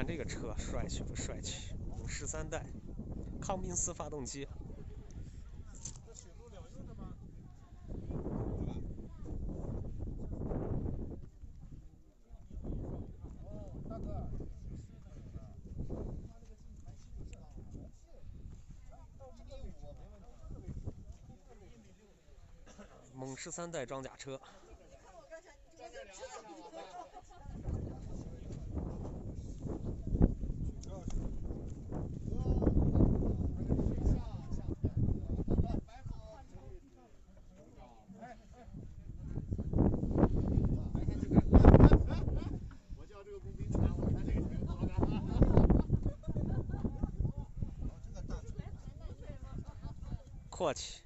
看这个车，帅气不帅气？五十三代，康宾斯发动机。猛十三代装甲车。阔气，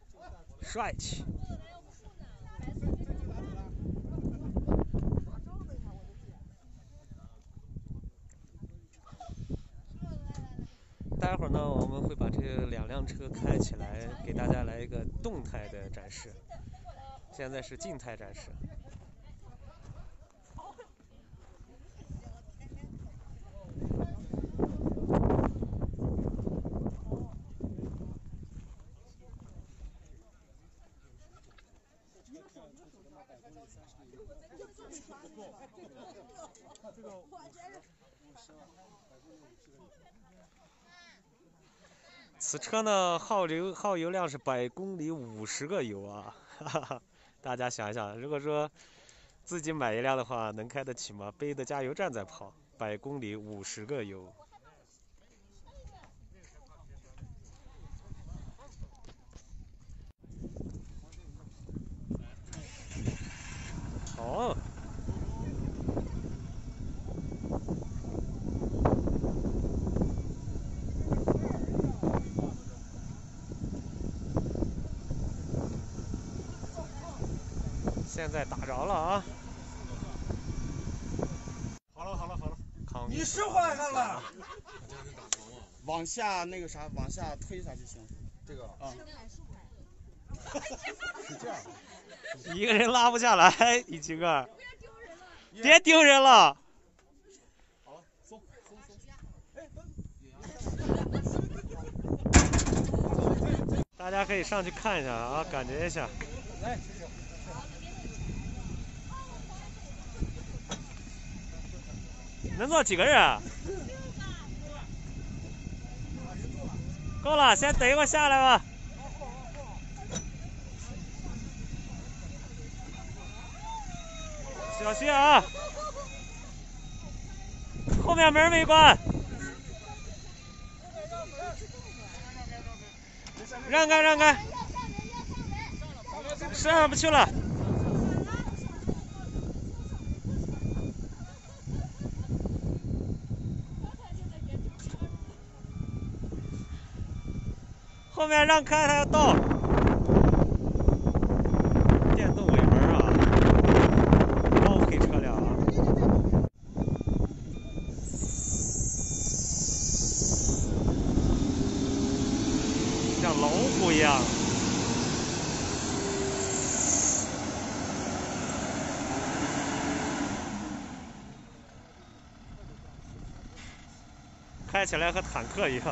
帅气。待会儿呢，我们会把这两辆车开起来，给大家来一个动态的展示。现在是静态展示。此车呢，耗油耗油量是百公里五十个油啊！哈哈，大家想一想，如果说自己买一辆的话，能开得起吗？背的加油站在跑，百公里五十个油。哦。现在打着了啊！好了好了好了，你是坏上了。往下那个啥，往下推一下就行。这个啊。是这样。一个人拉不下来，一几个。别丢人了。好了，松松松。大家可以上去看一下啊，感觉一下。来。能坐几个人？够了，先等一会下来吧。小心啊！后面门没关。让开，让开。上不去了。后面让开，他要倒。电动尾门啊，高配车辆啊，像老虎一样。开起来和坦克一样。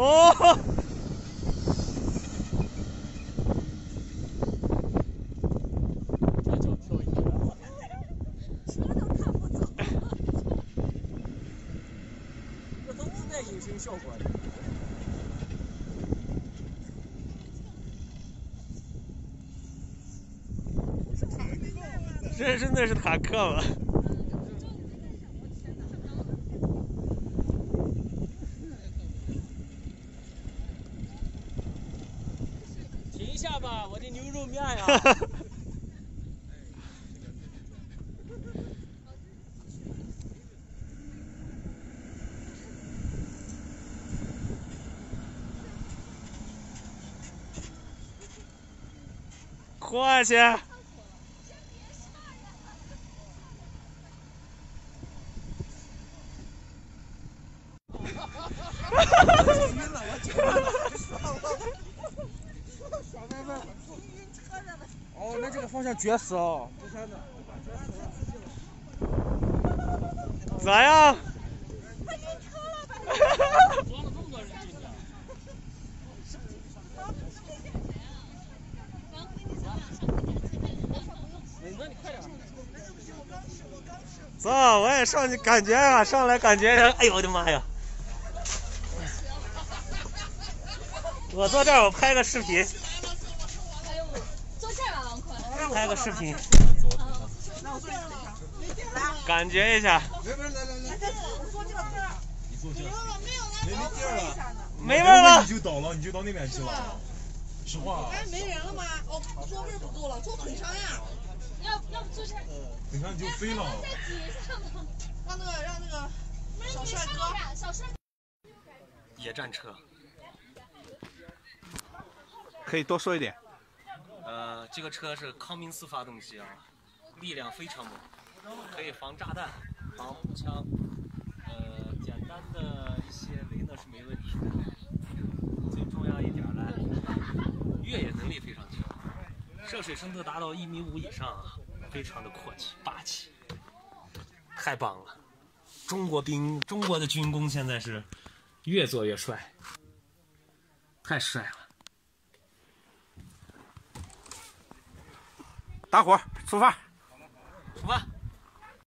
哦！隐身效果。这真的是坦克吗？下吧，我的牛肉面呀！过去。哦，那这个方向绝死哦！咋样？装了这么多人进去，那你快点。走，我也上去感觉啊，上来感觉。哎呦我的妈呀！我坐这儿，我拍个视频，拍个视频，感觉一下。没味儿了你。就倒了，你就到那边去了。实话，哎，没人了吗？哦，座位不够了，坐腿上呀。要要不坐这儿？等下你就飞了。让那个让那个小帅哥，小帅。野战车，可以多说一点。这个车是康明斯发动机啊，力量非常猛，可以防炸弹、防步枪，呃，简单的一些雷呢是没问题的。最重要一点呢，越野能力非常强，涉水深度达到一米五以上啊，非常的阔气霸气，太棒了！中国兵，中国的军工现在是越做越帅，太帅了。打火，出发。出发。